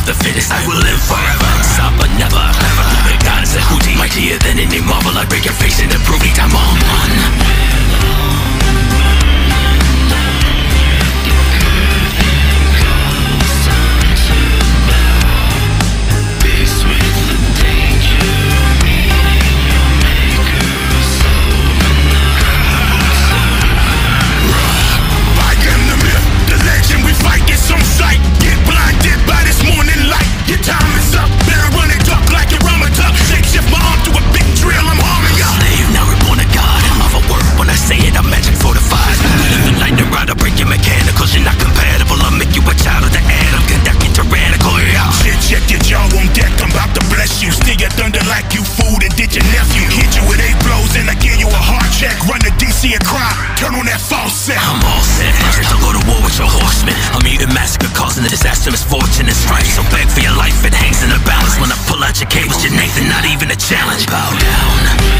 of the fittest. You're Nathan, not even a challenge. Bow down.